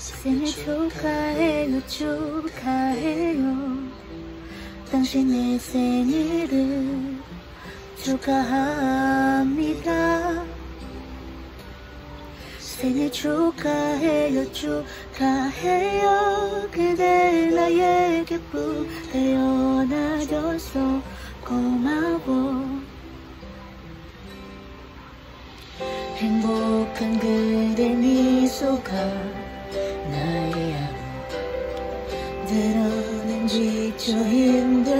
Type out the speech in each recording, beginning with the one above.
생일 축하해요 축하해요. 당신의 생일을 축하합니다. 생일 축하해요 축하해요. 그대 나에게 푹 태어나줘서 고마워. 행복한 그대 미소가 들어는 지쳐 힘들겠지만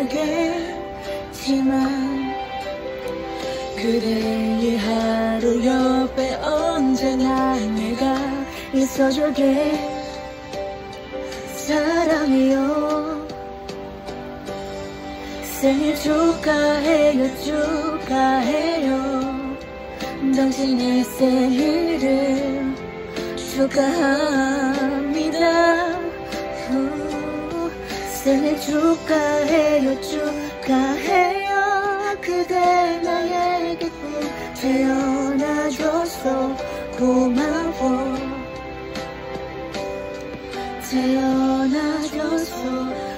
그대의 하루 옆에 언제나 내가 있어줄게. 사랑해요 생일 축하해요 축하해요. 당신의 생일을 축하합니다. 후, 생일 축하해요 축하해요. 그대 나에게 꼭 태어나줘서 고마워. 태어나줘서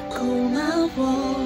고마워